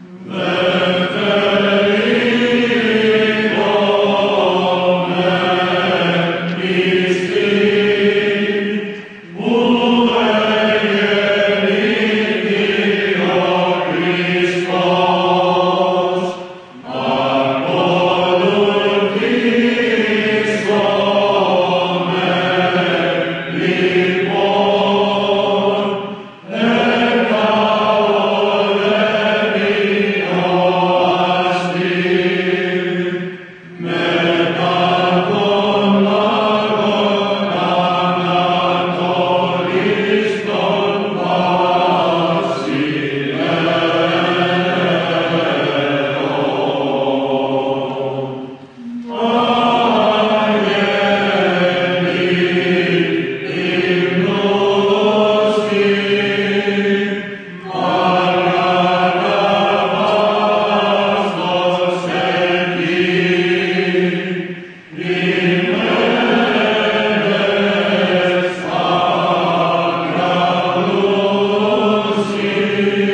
The Spirit.